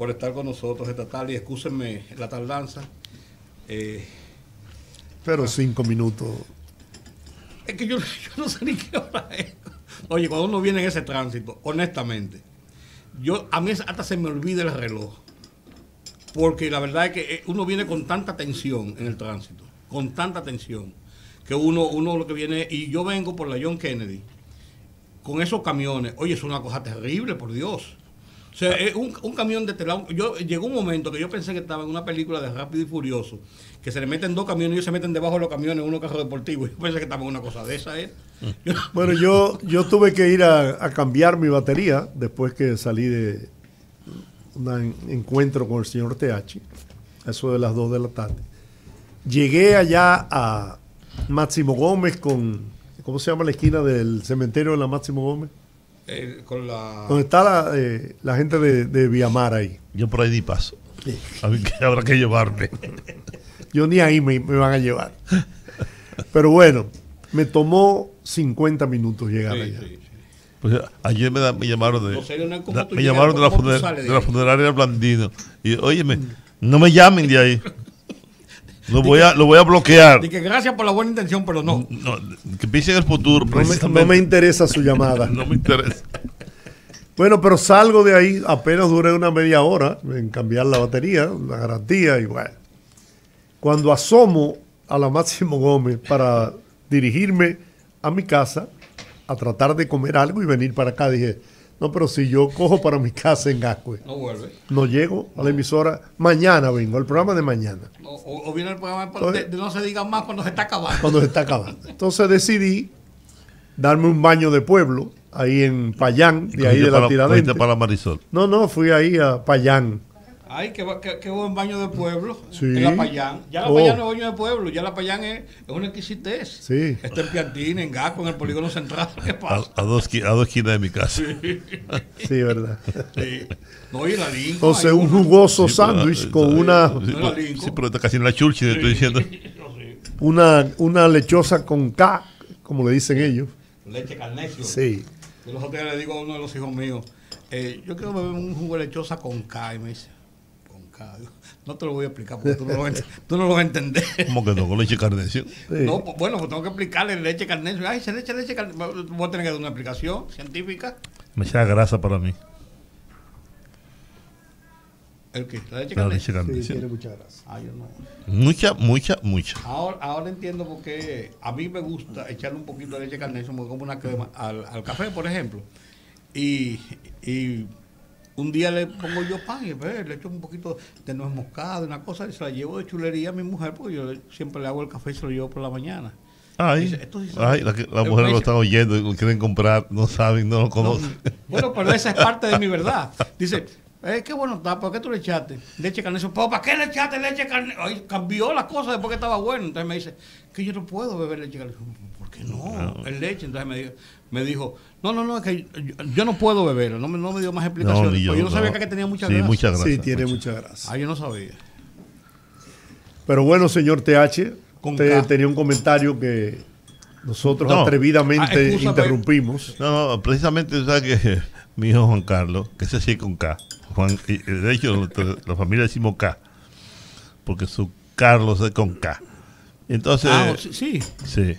por estar con nosotros esta tarde y excúsenme la tardanza. Eh, Pero cinco minutos. es que yo, yo no sé ni qué hora es. Oye, cuando uno viene en ese tránsito, honestamente, yo a mí hasta se me olvida el reloj. Porque la verdad es que eh, uno viene con tanta tensión en el tránsito, con tanta tensión, que uno, uno lo que viene, y yo vengo por la John Kennedy, con esos camiones, oye, es una cosa terrible, por Dios. O sea, un, un camión de telado. Yo llegó un momento que yo pensé que estaba en una película de Rápido y Furioso, que se le meten dos camiones y ellos se meten debajo de los camiones, uno carro deportivo. Yo pensé que estaba en una cosa de esa, ¿eh? Bueno, yo, yo tuve que ir a, cambiar mi batería después que salí de un en- encuentro con el señor a eso de las 2 de la tarde. Llegué allá a Máximo Gómez con, ¿cómo se llama la esquina del cementerio de la Máximo Gómez? Eh, con la. Donde está la, eh, la gente de, de Viamar ahí. Yo por ahí di paso. A mí que habrá que llevarme. Yo ni ahí me, me van a llevar. Pero bueno, me tomó 50 minutos llegar Sí, allá. sí, sí. Pues, ayer me, da- me llamaron de, me llamaron de la, funer- de de la funeraria Blandino. Y óyeme, no me llamen de ahí. Lo voy a, lo voy a bloquear. Dije, gracias por la buena intención, pero no. No, que piensen en el futuro. No me, no me interesa su llamada. No me interesa. Bueno, pero salgo de ahí, apenas duré una media hora en cambiar la batería, la garantía y bueno. Cuando asomo a la Máximo Gómez para dirigirme a mi casa, a tratar de comer algo y venir para acá, dije, no, pero si yo cojo para mi casa en Gascue, No vuelve. no llego a la emisora, mañana vengo, al programa de mañana, O, o- o viene el programa de, de no se diga más cuando se está acabando. cuando se está acabando. Entonces decidí darme un baño de pueblo, ahí en Payán, de ahí de la para, Tiradentes. para Marisol. No, no, fui ahí a Payán. Ay, qué, qué- qué buen baño de pueblo. Sí. En la Payán. Ya la Oh. Payán no es baño de pueblo, ya la Payán es, es una exquisitez. Sí. Está en Piantini, en Gaco, en el polígono central. ¿Qué A, pasa? a dos, esqui- a dos esquinas de mi casa. Sí, verdad. Sí. No, y la Lincoln. Entonces, un jugoso Sí, sándwich con una, Sí, No sí, pero está casi en la churchi, le estoy diciendo. una, una lechosa con K, como le dicen ellos. Leche carnesio. Sí. Yo los otros días le digo a uno de los hijos míos, eh, yo quiero beber un jugo de lechosa con K. Y me dice, No te lo voy a explicar porque tú no lo, ent- tú no lo vas a entender. ¿Cómo que no? Con leche carnecio. sí. No, pues, bueno, pues tengo que explicarle leche carnesio. Ay, se leche, leche carnesio. Voy a tener que dar una explicación científica. Me echa grasa para mí. ¿El qué? La leche La carnesio. leche Sí, tiene mucha grasa. Ah, yo no. Mucha, mucha, mucha. Ahora, ahora entiendo por qué a mí me gusta echarle un poquito de leche carnesio, me como una crema al, al café, por ejemplo. Y, y un día le pongo yo pan y ve, le echo un poquito de nuez moscada, una cosa, y se la llevo de chulería a mi mujer, porque yo siempre le hago el café y se lo llevo por la mañana. Ay, Dice, sí ay la, mujer lo están oyendo y lo quieren comprar, no saben, no lo No, conocen. bueno, pero esa es parte de mi verdad. Dice, eh, qué bueno está, ¿por qué tú le echaste leche? "Pero, ¿Para qué le echaste leche carnesio? Ay, cambió la cosa después que estaba bueno. Entonces me dice, que yo no puedo beber leche carnesio. ¿Por qué no? Es leche. Entonces me dijo, me dijo, no, no, no, es que yo, yo no puedo beberlo. No me, no me dio más explicaciones. ni Pues yo, no sabía no. que tenía mucha Sí, grasa. mucha grasa. Sí, tiene mucha. mucha grasa. Ah, yo no sabía. Pero bueno, señor TH, Con usted K. tenía un comentario que nosotros No. Ah, atrevidamente excúsame. interrumpimos. No, no, precisamente, ¿sabes que Mi hijo Juan Carlos, que se sí con K. Juan, y, de hecho, la, la familia decimos K, porque su Carlos es con K. Entonces, ah, sí, sí.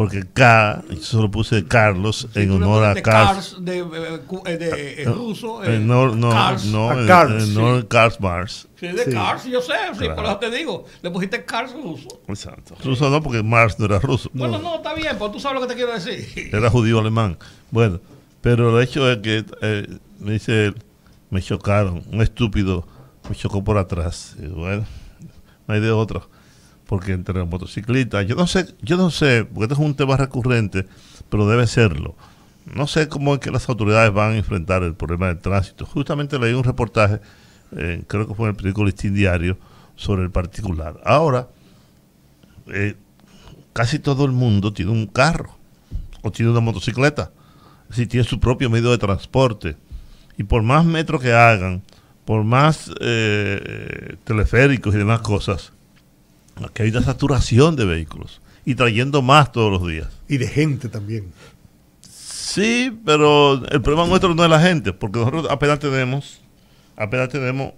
Sí, porque K, yo solo puse Carlos Sí, en honor a. Cars de, eh, eh, de, eh, ruso. Eh, eh, no, no, Cars. no, A en- Carls, en honor a Karl Marx. Sí, de Sí. Cars, yo sé, sí, Claro. por eso te digo. Le pusiste Cars ruso. Exacto. Ruso no, porque Marx no era ruso. Bueno, no, está bien, pero tú sabes lo que te quiero decir. Era judío alemán. Bueno, pero el hecho es que eh, me dice, él, me chocaron, un estúpido me chocó por atrás. Y bueno, no hay de otro. Porque entre los motociclistas, yo no sé, yo no sé, porque esto es un tema recurrente, pero debe serlo. No sé cómo es que las autoridades van a enfrentar el problema del tránsito. Justamente leí un reportaje, eh, creo que fue en el periódico Listín Diario, sobre el particular. Ahora, eh, casi todo el mundo tiene un carro o tiene una motocicleta. Decir, tiene su propio medio de transporte. Y por más metros que hagan, por más eh, teleféricos y demás cosas, aquí hay una saturación de vehículos. Y trayendo más todos los días. Y de gente también. Sí, pero el problema nuestro no es la gente, porque nosotros apenas tenemos apenas tenemos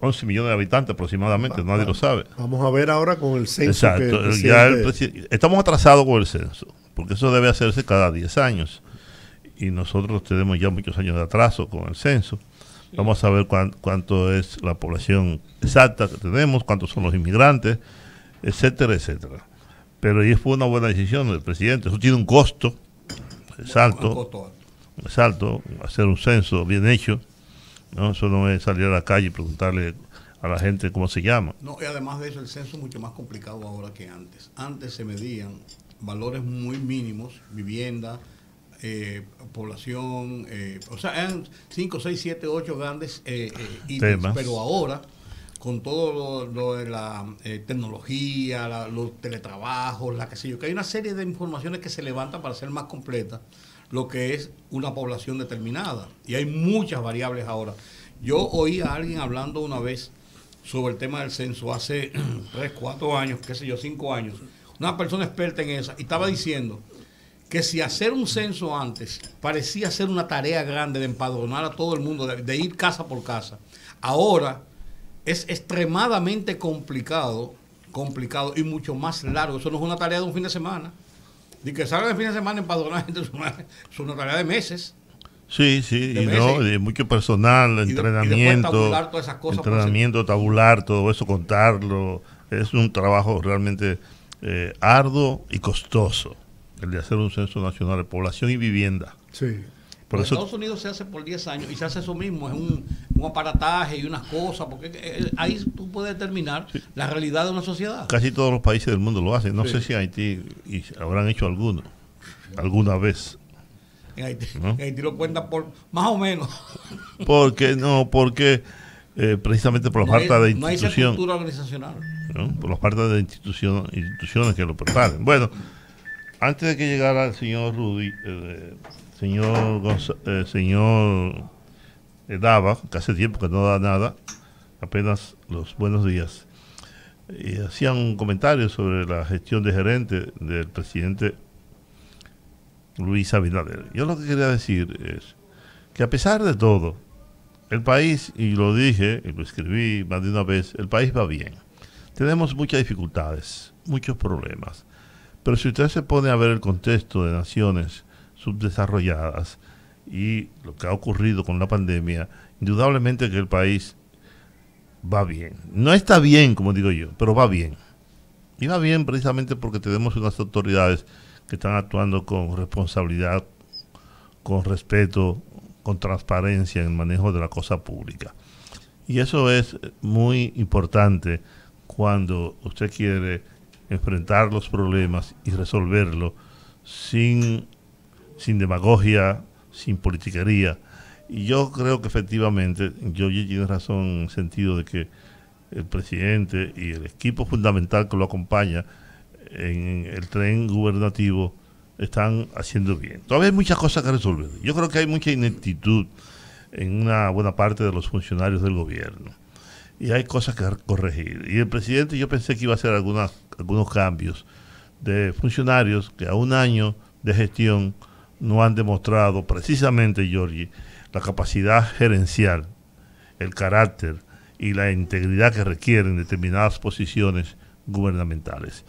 11 millones de habitantes aproximadamente, nadie lo sabe. Vamos a ver ahora con el censo. Exacto, ya el estamos atrasados con el censo, porque eso debe hacerse cada 10 años. Y nosotros tenemos ya muchos años de atraso con el censo. Vamos a ver cuánto es la población exacta que tenemos, cuántos son los inmigrantes, etcétera, etcétera. Pero ahí fue una buena decisión del presidente. Eso tiene un costo, es alto, hacer un censo bien hecho ¿no? Eso no es salir a la calle y preguntarle a la gente cómo se llama. No, y además de eso, el censo es mucho más complicado ahora que antes. Antes se medían valores muy mínimos, vivienda, eh, población, eh, o sea, eran 5, 6, 7, 8 grandes eh, ítems, pero ahora con todo lo, de la tecnología, los teletrabajos, la que sé yo, que hay una serie de informaciones que se levantan para ser más completa lo que es una población determinada. Y hay muchas variables ahora. Yo oí a alguien hablando una vez sobre el tema del censo hace tres, cuatro años, qué sé yo, cinco años. Una persona experta en eso y estaba diciendo que si hacer un censo antes parecía ser una tarea grande de empadronar a todo el mundo, de ir casa por casa, ahora es extremadamente complicado, complicado y mucho más largo. Eso no es una tarea de un fin de semana. Y que salga el fin de semana empadronar gente es una, tarea de meses. Sí, sí, y no, de mucho personal, entrenamiento, tabular todas esas cosas entrenamiento, tabular, todo eso, contarlo. Es un trabajo realmente eh, arduo y costoso, el de hacer un censo nacional de población y vivienda. Sí en Estados Unidos se hace por 10 años y se hace eso mismo, es un, aparataje y unas cosas, porque eh, ahí tú puedes determinar la realidad de una sociedad. Casi todos los países del mundo lo hacen. No sé si Haití y habrán hecho alguno, alguna vez. En Haití, lo cuentan por más o menos. Porque, no, porque eh, precisamente por la falta de institución. No hay organizacional. Por la falta de institución, instituciones que lo preparen. Bueno, antes de que llegara el señor Rudy, eh, señor, eh, señor eh, Dava, que hace tiempo que no da nada, apenas los buenos días, y hacían un comentario sobre la gestión de gerente del presidente Luis Abinader. Yo lo que quería decir es que a pesar de todo, el país, y lo dije, y lo escribí más de una vez, el país va bien. Tenemos muchas dificultades, muchos problemas. Pero si usted se pone a ver el contexto de naciones subdesarrolladas y lo que ha ocurrido con la pandemia, indudablemente que el país va bien. No está bien, como digo yo, pero va bien. Y va bien precisamente porque tenemos unas autoridades que están actuando con responsabilidad, con respeto, con transparencia en el manejo de la cosa pública. Y eso es muy importante cuando usted quiere enfrentar los problemas y resolverlo sin sin demagogia, sin politiquería. Y yo creo que efectivamente, yo tiene razón en el sentido de que el presidente y el equipo fundamental que lo acompaña en el tren gubernativo están haciendo bien. Todavía hay muchas cosas que resolver. Yo creo que hay mucha ineptitud en una buena parte de los funcionarios del gobierno. Y hay cosas que corregir. Y el presidente yo pensé que iba a hacer algunas, algunos cambios de funcionarios que a un año de gestión no han demostrado precisamente, Giorgi, la capacidad gerencial, el carácter y la integridad que requieren determinadas posiciones gubernamentales.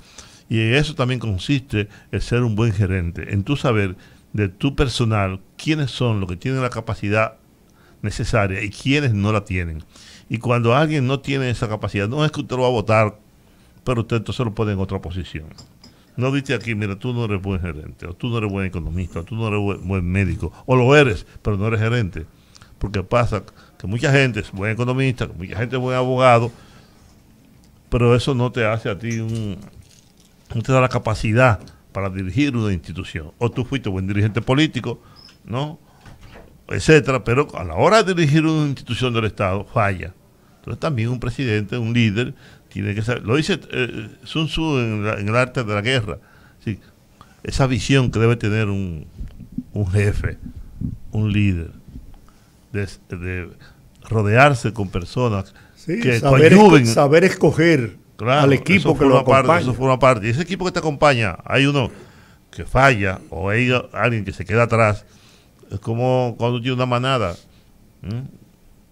Y en eso también consiste el ser un buen gerente, en tu saber de tu personal quiénes son los que tienen la capacidad necesaria y quiénes no la tienen. Y cuando alguien no tiene esa capacidad, no es que usted lo va a votar, pero usted entonces lo pone en otra posición. No dice aquí, mira, tú no eres buen gerente, o tú no eres buen economista, o tú no eres buen, médico, o lo eres, pero no eres gerente. Porque pasa que mucha gente es buen economista, mucha gente es buen abogado, pero eso no te hace a ti un. no te da la capacidad para dirigir una institución. O tú fuiste buen dirigente político, ¿no? etcétera, pero a la hora de dirigir una institución del Estado, falla. Entonces también un presidente, un líder, tiene que lo dice eh, Sun Tzu en, el arte de la guerra. Sí, esa visión que debe tener un, jefe, un líder, de, rodearse con personas que saber, saber escoger al equipo que lo acompaña. Parte, eso forma parte. Y ese equipo que te acompaña, hay uno que falla o hay alguien que se queda atrás. Es como cuando tiene una manada.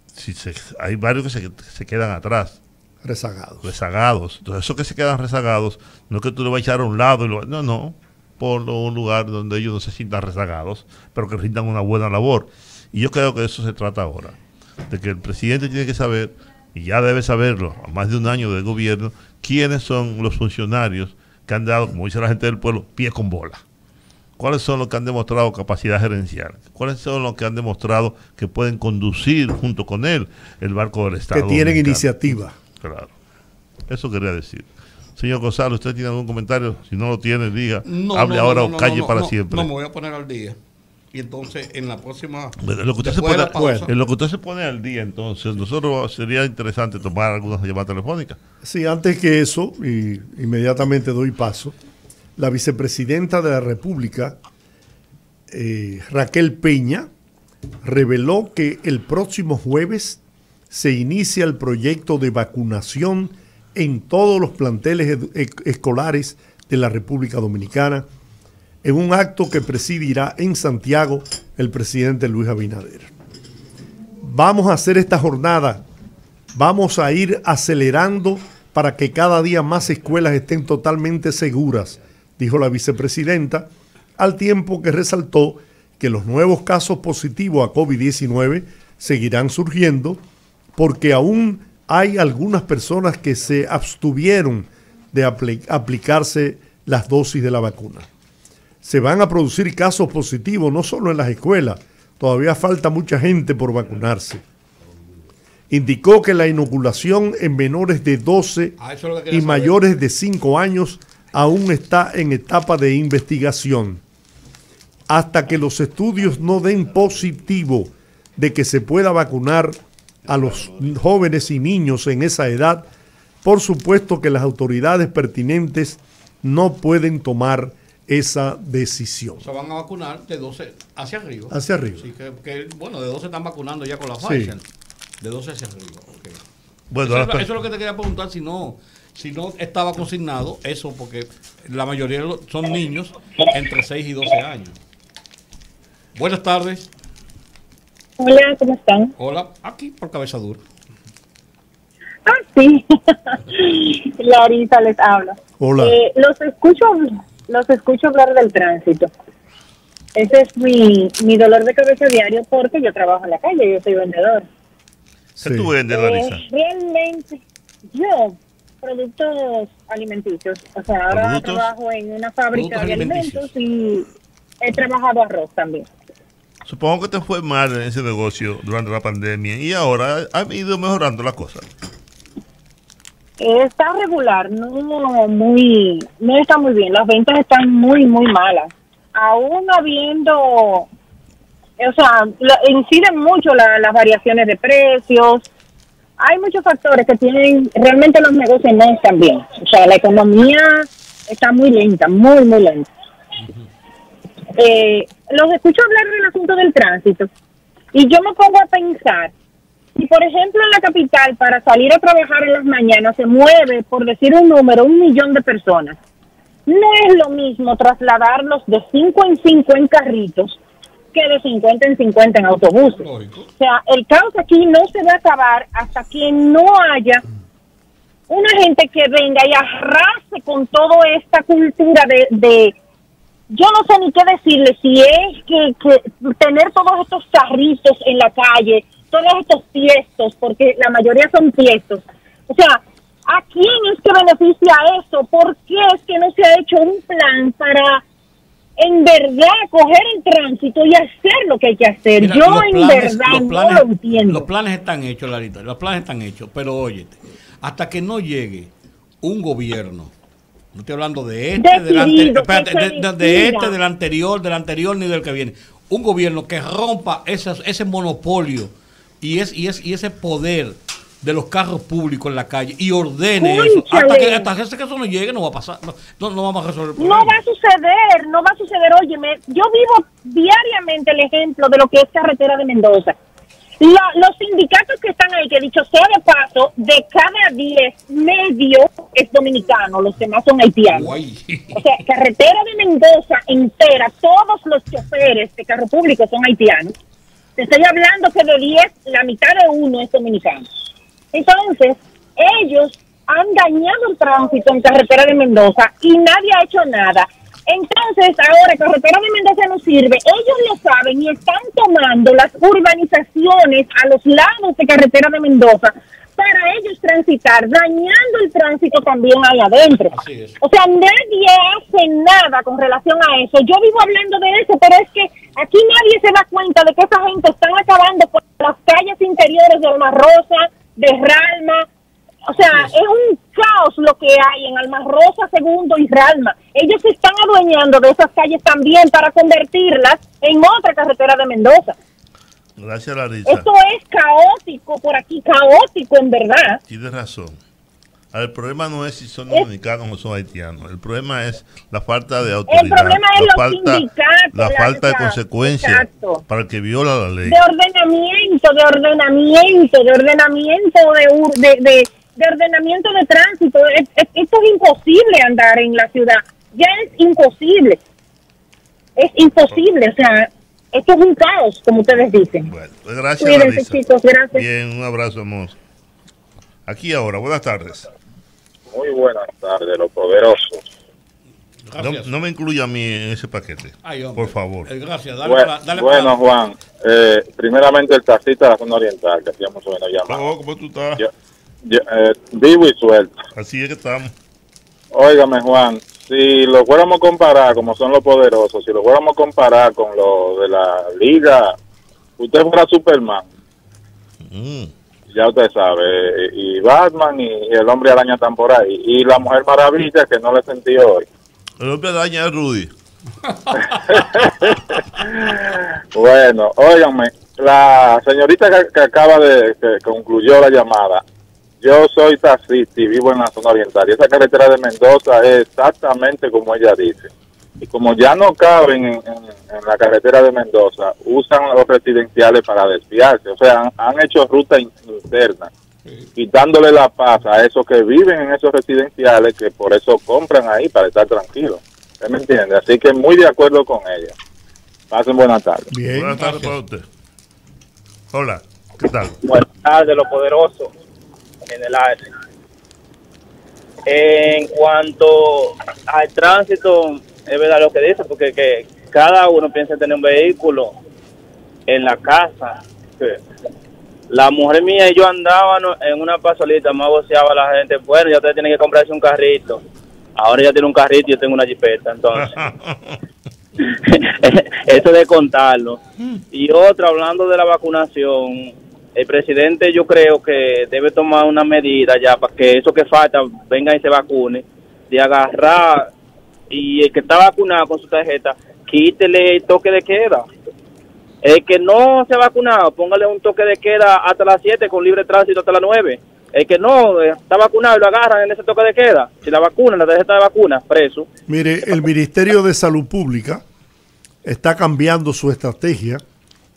si se- hay varios que se, se quedan atrás, Rezagados. rezagados. Entonces, esos que se quedan rezagados, no es que tú le vas a echar a un lado, y lo- no, no, ponlo un lugar donde ellos no se sientan rezagados, pero que rindan una buena labor. Y yo creo que de eso se trata ahora, de que el presidente tiene que saber, y ya debe saberlo, a más de un año de gobierno, quiénes son los funcionarios que han dado, como dice la gente del pueblo, pie con bola. ¿Cuáles son los que han demostrado capacidad gerencial? ¿Cuáles son los que han demostrado que pueden conducir junto con él el barco del Estado? Que tienen dominicano? iniciativa. Claro. Eso quería decir. Señor Gonzalo, ¿usted tiene algún comentario? Si no lo tiene, diga, No, hable no, ahora no, o calle no, para no, siempre. No, me voy a poner al día. Y entonces, en la próxima. Bueno, lo que usted se pone, la pausa, en lo que usted se pone al día, entonces, nosotros sería interesante tomar algunas llamadas telefónicas. Sí, antes que eso, y inmediatamente doy paso, la vicepresidenta de la República, eh, Raquel Peña, reveló que el próximo jueves se inicia el proyecto de vacunación en todos los planteles e- escolares de la República Dominicana, en un acto que presidirá en Santiago el presidente Luis Abinader. Vamos a hacer esta jornada Vamos a ir acelerando para que cada día más escuelas estén totalmente seguras, dijo la vicepresidenta, al tiempo que resaltó que los nuevos casos positivos a COVID-19 seguirán surgiendo porque aún hay algunas personas que se abstuvieron de apli- aplicarse las dosis de la vacuna. Se van a producir casos positivos no solo en las escuelas, todavía falta mucha gente por vacunarse indicó que la inoculación en menores de 12 Ah, y mayores de 5 años aún está en etapa de investigación. Hasta que los estudios no den positivo de que se pueda vacunar a los jóvenes y niños en esa edad, por supuesto que las autoridades pertinentes no pueden tomar esa decisión. Se van a vacunar de 12 hacia arriba. Hacia arriba. Sí, que, que, bueno, de 12 están vacunando ya con la Sí. Pfizer. De 12 hacia arriba. ok. Bueno, eso, es, eso es lo que te quería preguntar, si no, si no estaba consignado eso, porque la mayoría son niños entre 6 y 12 años. Buenas tardes. Hola, ¿cómo están? Hola, aquí por cabeza dura. Ah, sí. Larisa les habla. Hola. Eh, los escucho, los escucho hablar del tránsito. Ese es mi, mi dolor de cabeza diario porque yo trabajo en la calle, yo soy vendedor. ¿qué Sí. tú vendes, Eh, Larisa? realmente, yo, productos alimenticios, o sea, ahora ¿Productos? trabajo en una fábrica de alimentos y he trabajado arroz también. Supongo que te fue mal en ese negocio durante la pandemia y ahora han ido mejorando las cosas. Está regular, no muy, no está muy bien. Las ventas están muy, muy malas. Aún habiendo, o sea, inciden mucho la- las variaciones de precios. Hay muchos factores que tienen, realmente los negocios no están bien. O sea, la economía está muy lenta, muy, muy lenta. Eh, los escucho hablar del asunto del tránsito y yo me pongo a pensar si, por ejemplo, en la capital, para salir a trabajar en las mañanas, se mueve, por decir un número, un millón de personas, no es lo mismo trasladarlos de 5 en 5 en carritos que de 50 en 50 en autobuses. Lógico. O sea, el caos aquí no se va a acabar hasta que no haya una gente que venga y arrase con toda esta cultura de, de- yo no sé ni qué decirle, si es que, que tener todos estos carritos en la calle, todos estos tiestos, porque la mayoría son tiestos. O sea, ¿a quién es que beneficia eso? ¿Por qué es que no se ha hecho un plan para en verdad coger el tránsito y hacer lo que hay que hacer? Mira, yo en planes- verdad no lo entiendo. Los planes están hechos, Larita, los planes están hechos, pero óyete, hasta que no llegue un gobierno, no estoy hablando de este, del anterior, de, este, del anterior, del anterior ni del que viene, un gobierno que rompa ese, ese monopolio y, es, y, es, y ese poder de los carros públicos en la calle y ordene eso. Hasta que, hasta que eso no llegue no va a pasar, no, no, no vamos a resolver el No problema. va a suceder, no va a suceder. Óyeme, yo vivo diariamente el ejemplo de lo que es carretera de Mendoza. La- los sindicatos que están ahí, que dicho sea de paso, de cada 10, medio es dominicano, los demás son haitianos. O sea, carretera de Mendoza entera, todos los choferes de carro público son haitianos. Te estoy hablando que de 10, la mitad de uno es dominicano. Entonces, ellos han dañado el tránsito en carretera de Mendoza y nadie ha hecho nada. Entonces, ahora carretera de Mendoza no sirve. Ellos lo saben y están tomando las urbanizaciones a los lados de carretera de Mendoza para ellos transitar, dañando el tránsito también ahí adentro. O sea, nadie hace nada con relación a eso. Yo vivo hablando de eso, pero es que aquí nadie se da cuenta de que esa gente están acabando por las calles interiores de Alma Rosa, de Ralma. O sea, es un caos lo que hay en Alma Rosa, Segundo y Ralma. Ellos se están adueñando de esas calles también para convertirlas en otra carretera de Mendoza. Gracias, Larisa. Esto es caótico por aquí, caótico en verdad. Tienes razón. El problema no es si son Es- dominicanos o son haitianos. El problema es la falta de autoridad. problema es la falta, sindicatos, la falta de consecuencia para el que viola la ley. de ordenamiento, de ordenamiento, de ordenamiento de, ur- de, de, de ordenamiento de tránsito. Es- es- esto es imposible andar en la ciudad. Ya es imposible. Es imposible, o sea, esto es un caos, como ustedes dicen. Bueno, pues gracias, Cuídense, chicos, gracias. Bien, un abrazo, amor. Aquí ahora, buenas tardes. Muy buenas tardes, los poderosos. No, Gracias. no me incluya a mí en ese paquete. Ay, por favor. Eh, gracias. Dale Bue- para, dale bueno, para- Juan, eh, primeramente el taxista de la zona oriental, que hacíamos menos llamada. Oh, ¿Cómo tú estás? Yo- yo, eh, vivo y suelto. Así es que estamos. Óigame, Juan, si lo fuéramos a comparar, como son los poderosos, si lo fuéramos a comparar con lo de la liga, usted fuera Superman, Mm. ya usted sabe, y Batman y, el hombre araña están por ahí, y la Mujer Maravilla, que no le sentí hoy. El hombre daña es Rudy. Bueno, óiganme, la señorita que, que acaba de, que concluyó la llamada, yo soy taxista y vivo en la zona oriental, y esa carretera de Mendoza es exactamente como ella dice. Y como ya no caben en, en- en la carretera de Mendoza, usan los residenciales para desviarse, o sea, han, han hecho ruta in- interna, quitándole la paz a esos que viven en esos residenciales, que por eso compran ahí para estar tranquilos. ¿Usted me entiende? Así que muy de acuerdo con ella. Pasen buenas tardes. Bien. Buenas tardes para usted. Hola, ¿qué tal? Buenas tardes, los poderosos en el aire. En cuanto al tránsito, es verdad lo que dice, porque que cada uno piensa en tener un vehículo en la casa. La mujer mía y yo andábamos en una pasolita, más voceaba la gente, bueno, ya usted tiene que comprarse un carrito. Ahora ya tiene un carrito y yo tengo una jipeta, entonces. Eso de contarlo. Y otra, hablando de la vacunación, el presidente yo creo que debe tomar una medida ya para que eso que falta venga y se vacune, de agarrar y el que está vacunado con su tarjeta, quítele el toque de queda. El que no se ha vacunado, póngale un toque de queda hasta las 7 con libre tránsito hasta las 9. El que no eh, está vacunado y lo agarran en ese toque de queda, si la vacuna, la tarjeta de vacuna, preso. Mire, el Ministerio de Salud Pública está cambiando su estrategia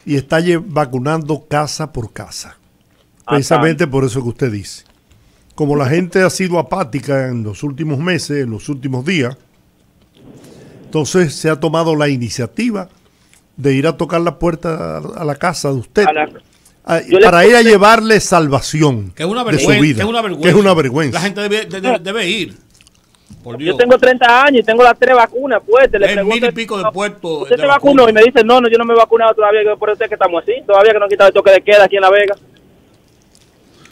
y está vacunando casa por casa. Precisamente por eso que usted dice. Como la gente ha sido apática en los últimos meses, en los últimos días, entonces se ha tomado la iniciativa de ir a tocar la puerta a, la casa de usted A la- a- Yo le para ir a llevarle salvación Que es una de su vida. Que es una vergüenza. Que es una vergüenza. La gente debe, debe, debe ir. Por Dios. Yo tengo 30 años y tengo las tres vacunas puestas. Le pregunto, mil y pico de puestos ¿Usted de se vacunó? vacuna. Y me dice, no, no, yo no me he vacunado todavía. Por eso es que estamos así. Todavía que no han quitado el toque de queda aquí en La Vega.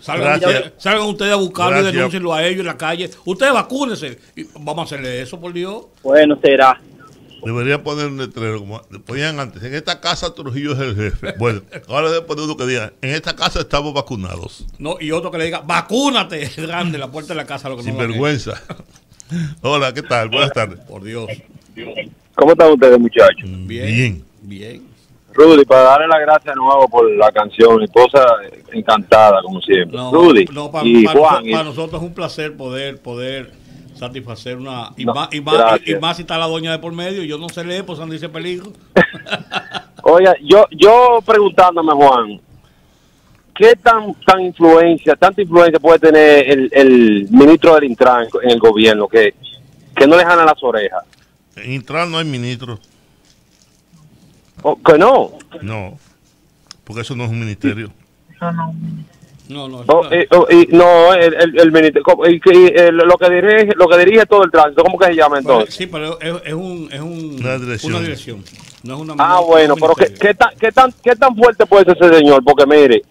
Salgan, ustedes, salgan ustedes a buscarlo y denúncienlo a ellos en la calle. Ustedes vacúnense. Y vamos a hacerle eso, por Dios. Bueno, será. Debería poner un letrero como ponían antes. En esta casa Trujillo es el jefe. Bueno, ahora debe poner uno que diga, en esta casa estamos vacunados. No, y otro que le diga, vacúnate, grande, la puerta de la casa. Lo que Sin no vergüenza. Hola, ¿qué tal? Buenas tardes. Por Dios. ¿Cómo están ustedes, muchachos? Bien. Bien. Bien. Rudy, para darle las gracias de nuevo por la canción, mi esposa eh, encantada, como siempre. No, Rudy no, para, y para Juan. nosotros, para nosotros es un placer poder poder satisfacer una y, No, más, y, más, y, más si está la doña de por medio yo no sé leer pues dice peligro Oiga, yo, yo preguntándome, Juan, ¿qué tan, tan influencia, tanta influencia puede tener el, el ministro del Intran en el gobierno que, que no le jala las orejas? En Intran no hay ministro. ¿O que no? No. porque eso no es un ministerio. No, no. Oh, eh, oh, y no, el, el, el ministerio, eh, lo que dirige, lo que dirige todo el tránsito, ¿cómo que se llama entonces? sí, pero es, es un, es un- Una dirección. una dirección. No es una Ah, un bueno, pero ¿qué, qué tan, qué, tan, ¿qué tan fuerte puede ser ese señor? Porque mire,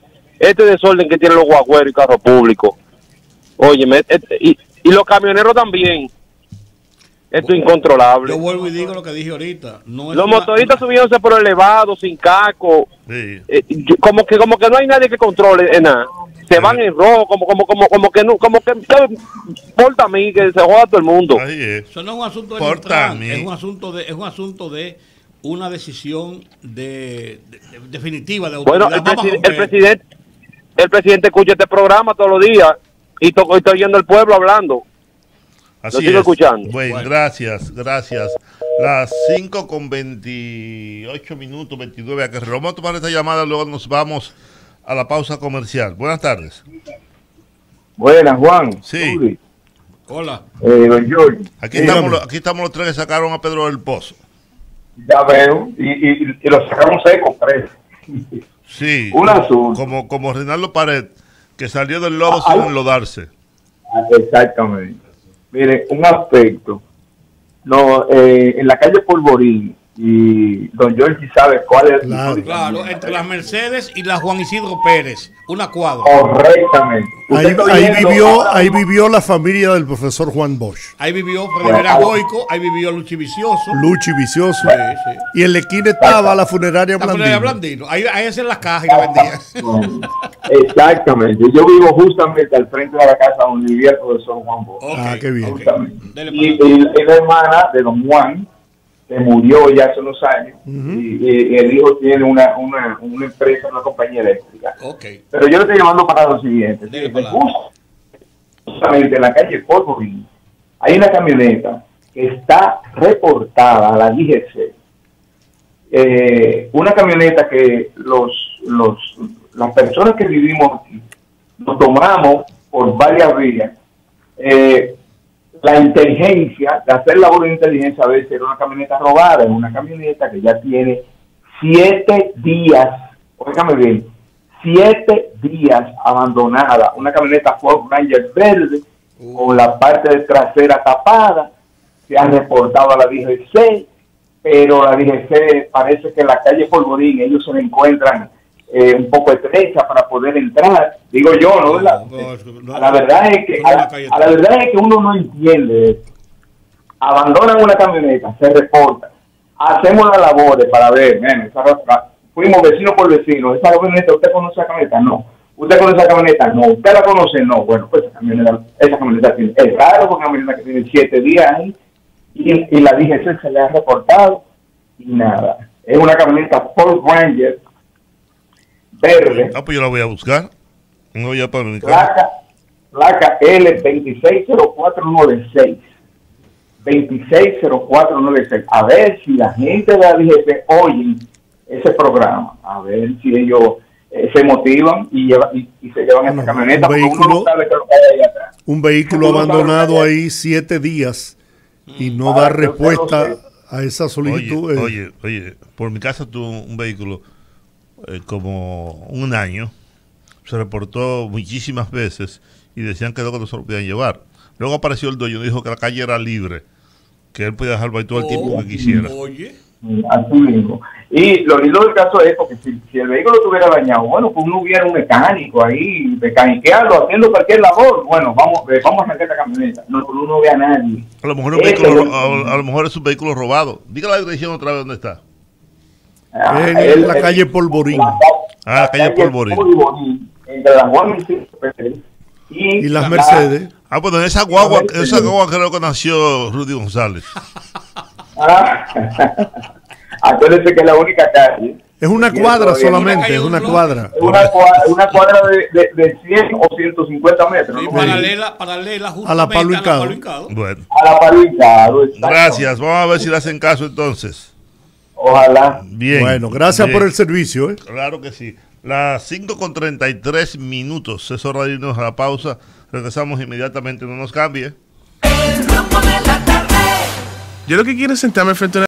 este desorden que tienen los guagüeros y carros públicos, oye, y, y los camioneros también, esto es incontrolable. Yo vuelvo y digo lo que dije ahorita. No es Los una- motoristas subiéndose por elevado, sin casco, Sí. eh, yo- como que como que no hay nadie que controle en nada. Se van en rojo, como como como como que no, como que que importa a mí que se joda todo el mundo. Ahí es. Eso no es un asunto de es un asunto de es un asunto de una decisión de, de- de- definitiva de Bueno, autoridad. el, Vamos a presi- el presidente el presidente escucha este programa todos los días y to- y estoy oyendo al pueblo hablando. Así sigo es. escuchando. Bueno, Bueno. gracias, gracias. Las 5 con 28 minutos, 29. A que vamos a tomar esta llamada, luego nos vamos a la pausa comercial. Buenas tardes. Buenas, Juan. Sí. Hola. eh, don George. Aquí estamos, los- aquí estamos los tres que sacaron a Pedro del Pozo. Ya veo. Y, y, y lo sacamos seco. Sí. Un asunto. Como, como Rinaldo Pared, que salió del lobo Ay. sin enlodarse. Ah, Exactamente. Mire, un aspecto. No, eh, en la calle Polvorín, y don George sabe cuál es Claro. Claro, entre las Mercedes y la Juan Isidro Pérez, una cuadra. Correctamente. Ahí, vivió, ahí vivió la familia del profesor Juan Bosch. Ahí vivió Freddy Vera Goico, ahí vivió Luchi Vicioso. Luchi Vicioso. Sí, sí. Y en la esquina estaba la funeraria La Blandino. Blandino. Ahí, ahí hacen las cajas y la vendían. Exactamente. Yo vivo justamente al frente de la casa donde vivía el profesor Juan Bosch. Ah, qué bien. Y, y- y la hermana de don Juan, que murió ya hace unos años, y, y el hijo tiene una, una, una empresa, una compañía eléctrica. Ok. Pero yo le estoy llamando para lo siguiente. Para. Justamente en la calle Polvorín hay una camioneta que está reportada a la DGC. Eh, una camioneta que los, los, las personas que vivimos aquí nos tomamos por varias vías. Eh, la inteligencia, de hacer labor de inteligencia a veces era una camioneta robada, es una camioneta que ya tiene siete días, óigame bien, siete días abandonada, una camioneta Ford Ranger verde, con la parte de trasera tapada, se ha reportado a la DGC, pero la DGC parece que en la calle Polvorín ellos se la encuentran eh, un poco estrecha para poder entrar, digo yo, ¿no? la verdad es que a la a verdad es que uno no entiende esto. abandonan una camioneta se reporta. Hacemos las labores para ver bueno, esa fuimos vecino por vecino esa camioneta usted conoce la camioneta no. Usted conoce la camioneta no. Usted la conoce no. Bueno pues esa camioneta esa camioneta tiene es raro porque una camioneta que tiene siete días ahí y, y la DGC se le ha reportado y nada. Es una camioneta Ford Ranger verde Ah, pues yo la voy a buscar. No voy a para mi casa. placa, placa L260496. 260496. A ver si la gente de la DGC oye ese programa. A ver si ellos eh, se motivan y, lleva- y, y se llevan Bueno, esa camioneta. un uno vehículo- no sabe qué es lo que hay ahí atrás. Un vehículo Uno abandonado que ahí siete días y no Ah, da respuesta a esa Oye, solicitud. eh, oye, oye, por mi casa tuvo un vehículo eh, como un año. Se reportó muchísimas veces y decían que luego no se lo podían llevar. Luego apareció el dueño y dijo que la calle era libre, que él podía dejarlo ahí todo el tiempo que quisiera. Oye, Así mismo. Y lo lindo del caso es porque si, si el vehículo estuviera dañado, bueno, pues uno hubiera un mecánico ahí, mecaniqueando, haciendo cualquier labor. Bueno, vamos, eh, vamos a sacar esta camioneta. No, uno no ve a nadie. A lo mejor, un Ese vehículo, es el- a, a lo mejor es un vehículo robado. Diga la dirección otra vez dónde está. Ah, en el- la calle Polvorín. la- Ah, la calle Polvorín. Entre la Juan Isidro Pérez y, Y las la- Mercedes. Ah, pues en esa guagua, esa guagua creo que nació Rudy González. Ah, acuérdense que es la única calle. Es una cuadra solamente, es una cuadra. Es una cuadra, una cuadra de, de, de 100 o 150 metros. sí, ¿no? paralela, paralela justamente A la Hincado. Bueno, A la Paluicado, exacto. gracias. Vamos a ver si le hacen caso entonces. Ojalá. Bien. Bueno, gracias bien. por el servicio. ¿eh? Claro que sí. Las 5 con 33 minutos. Es hora de irnos a la pausa. Regresamos inmediatamente. No nos cambie. Yo lo que quiero es sentarme frente a una